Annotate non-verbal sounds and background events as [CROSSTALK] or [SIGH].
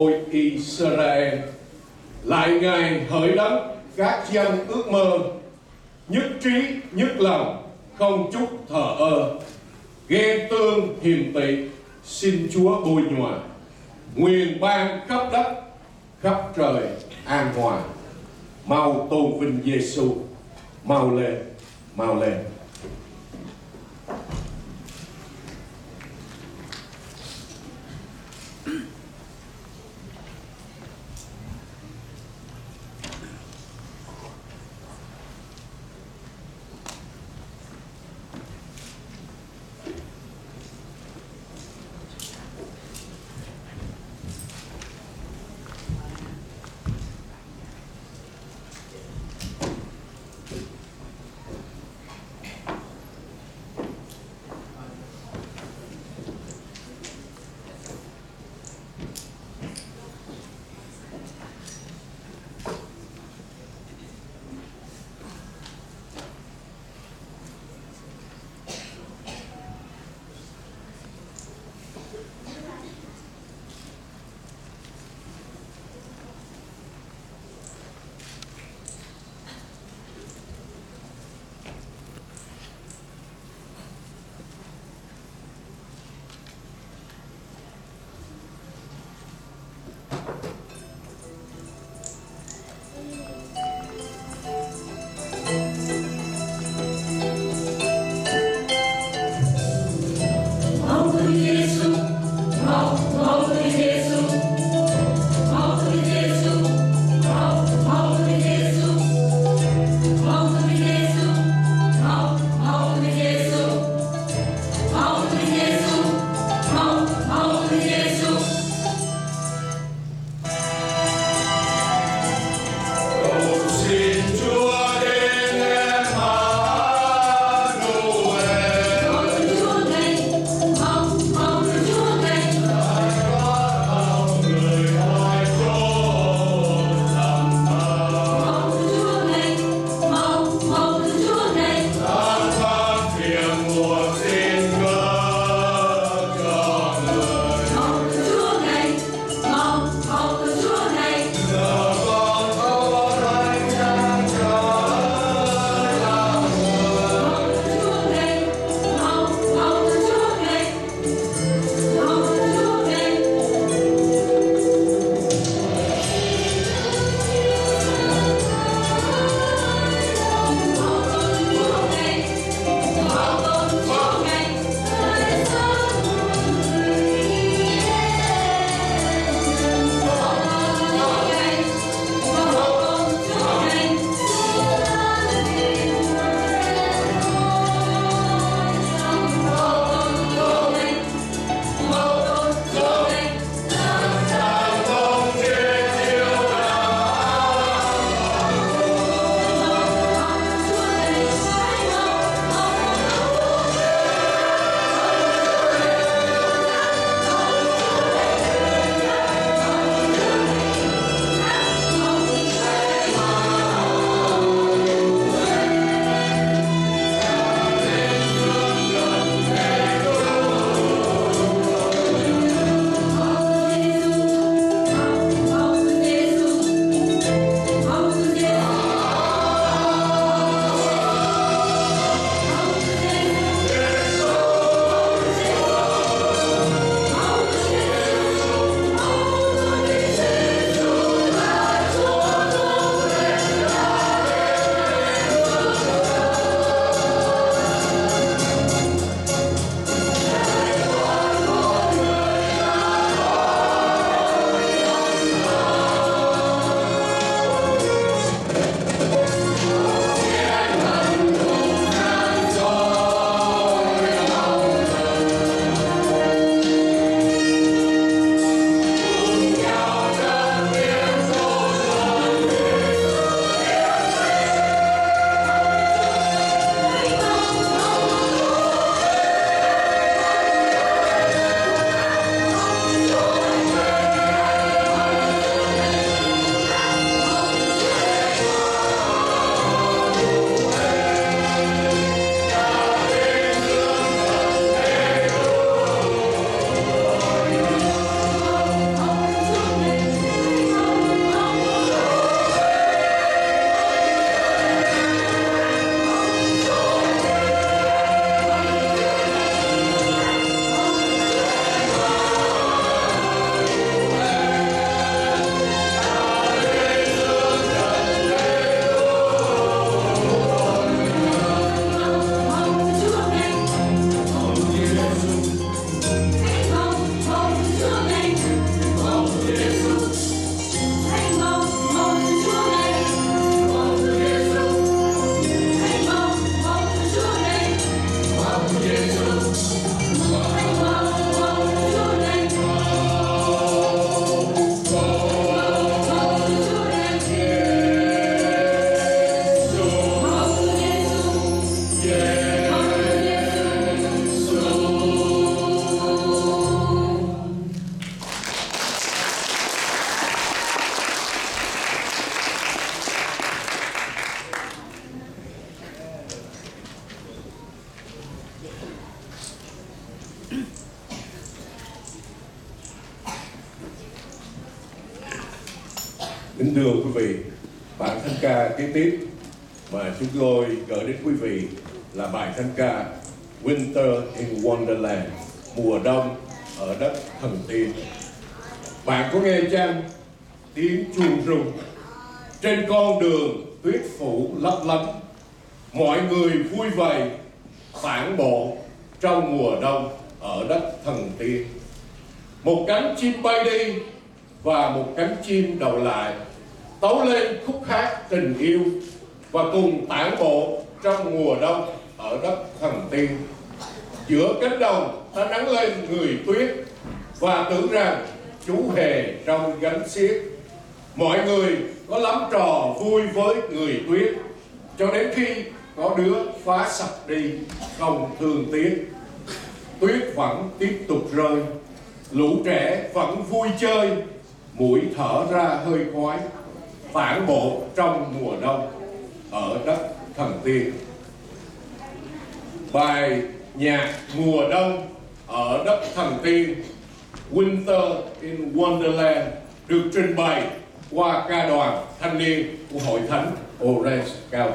Ôi Israel, lại ngày hỡi đất các dân ước mơ, nhất trí, nhất lòng, không chút thờ ơ. Ghen tương hiềm tị, xin Chúa bồi nhòa. Nguyện ban khắp đất, khắp trời an hòa. Mau tôn vinh Giêsu mau lên mau lên. [CLEARS THROAT] kính thưa quý vị, bản thanh ca kế tiếp mà chúng tôi gửi đến quý vị là bài thanh ca Winter in Wonderland, mùa đông ở đất thần tiên. Bạn có nghe chăng tiếng chuông rung? Trên con đường tuyết phủ lấp lánh, mọi người vui vầy, phản bộ trong mùa đông ở đất thần tiên. Một cánh chim bay đi và một cánh chim đầu lại tấu lên khúc hát tình yêu và cùng tản bộ trong mùa đông ở đất thần tiên. Giữa cánh đồng ta nắng lên người tuyết và tưởng rằng chú hề trong gánh xiếc, mọi người có lắm trò vui với người tuyết cho đến khi có đứa phá sập đi không thương tiếc tuyết vẫn tiếp tục rơi. Lũ trẻ vẫn vui chơi. Mũi thở ra hơi khói phản bộ trong mùa đông. Ở đất thần tiên. Bài nhạc mùa đông ở đất thần tiên. Winter in Wonderland được trình bày qua ca đoàn thanh niên của hội thánh Orange Cao